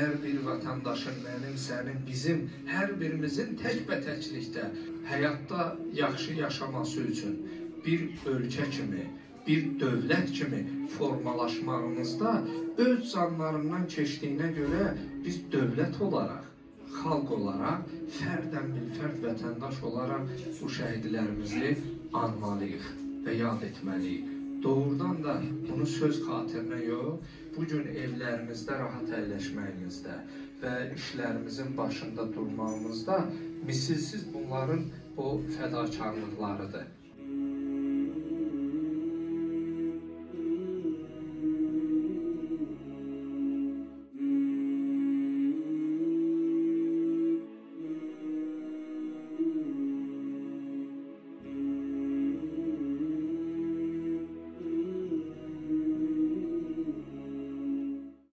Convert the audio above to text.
hər bir vətəndaşın, mənim, sənin, bizim, hər birimizin təkbətəklikdə həyatda yaxşı yaşaması üçün bir ölkə kimi, bir dövlət kimi formalaşmağımızda öz canlarından keçdiyinə görə biz dövlət olaraq, xalq olaraq, fərdən bir fərd vətəndaş olaraq bu şəhidlərimizi anmalıyıq və yad etməliyik. Doğrudan da bunu söz xatirinə yox, bu gün evlərimizdə rahat əyləşməyimizdə və işlərimizin başında durmağımızda misilsiz bunların o fədakarlıqlarıdır.